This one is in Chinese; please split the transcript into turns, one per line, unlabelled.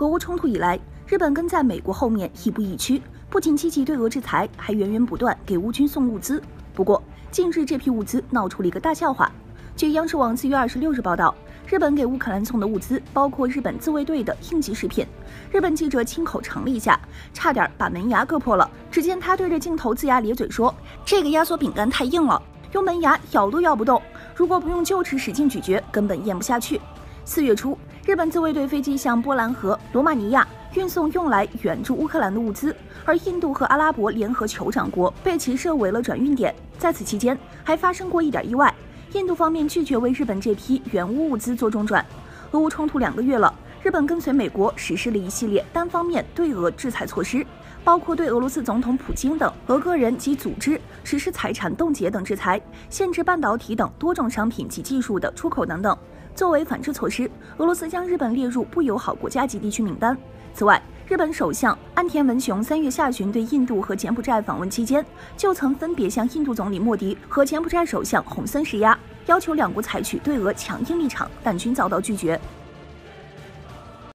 俄乌冲突以来，日本跟在美国后面亦步亦趋，不仅积极对俄制裁，还源源不断给乌军送物资。不过，近日这批物资闹出了一个大笑话。据央视网四月二十六日报道，日本给乌克兰送的物资包括日本自卫队的应急食品。日本记者亲口尝了一下，差点把门牙割破了。只见他对着镜头龇牙咧嘴说：“这个压缩饼干太硬了，用门牙咬都咬不动。如果不用臼齿使劲咀嚼，根本咽不下去。”四月初。日本自卫队飞机向波兰和罗马尼亚运送用来援助乌克兰的物资，而印度和阿拉伯联合酋长国被其设为了转运点。在此期间，还发生过一点意外：印度方面拒绝为日本这批援乌物资做中转。俄乌冲突两个月了，日本跟随美国实施了一系列单方面对俄制裁措施，包括对俄罗斯总统普京等俄个人及组织实施财产冻结等制裁，限制半导体等多种商品及技术的出口等等。作为反制措施，俄罗斯将日本列入不友好国家及地区名单。此外，日本首相安田文雄三月下旬对印度和柬埔寨访问期间，就曾分别向印度总理莫迪和柬埔寨首相洪森施压，要求两国采取对俄强硬立场，但均遭到拒绝。